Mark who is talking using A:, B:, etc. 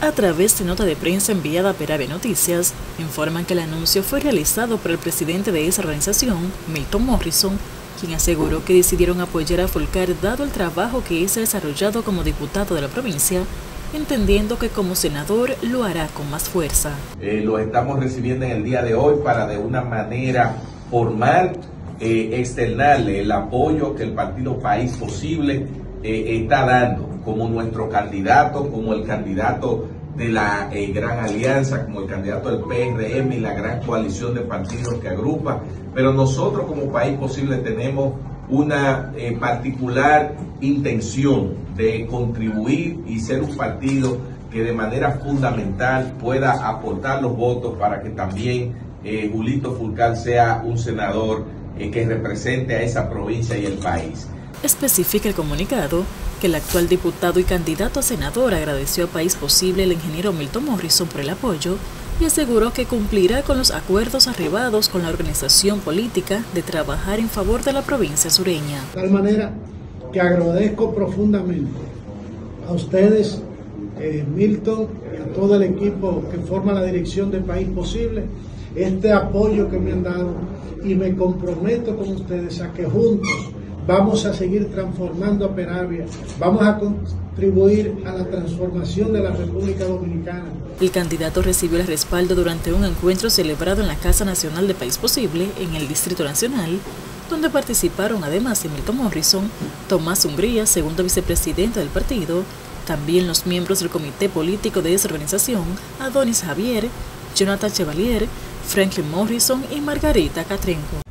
A: A través de nota de prensa enviada a Perave Noticias, informan que el anuncio fue realizado por el presidente de esa organización, Milton Morrison, quien aseguró que decidieron apoyar a Fulcar dado el trabajo que es desarrollado como diputado de la provincia, entendiendo que como senador lo hará con más fuerza.
B: Eh, lo estamos recibiendo en el día de hoy para de una manera formal eh, externarle el apoyo que el Partido País Posible eh, está dando como nuestro candidato, como el candidato de la eh, gran alianza, como el candidato del PRM y la gran coalición de partidos que agrupa. Pero nosotros como país posible tenemos una eh, particular intención de contribuir y ser un partido que de manera fundamental pueda aportar los votos para que también Julito Fulcal sea un senador que represente a esa provincia y el país.
A: Especifica el comunicado que el actual diputado y candidato a senador agradeció a País Posible el ingeniero Milton Morrison por el apoyo y aseguró que cumplirá con los acuerdos arribados con la organización política de trabajar en favor de la provincia sureña.
C: De tal manera que agradezco profundamente a ustedes, eh, Milton, y a todo el equipo que forma la dirección de País Posible, este apoyo que me han dado y me comprometo con ustedes a que juntos vamos a seguir transformando a Peravia, vamos a contribuir a la transformación de la República Dominicana.
A: El candidato recibió el respaldo durante un encuentro celebrado en la Casa Nacional de País Posible, en el Distrito Nacional, donde participaron además de Milton Morrison, Tomás Umbría, segundo vicepresidente del partido, también los miembros del comité político de esa organización, Adonis Javier, Jonathan Chevalier, Franklin Morrison y Margarita Catrenco.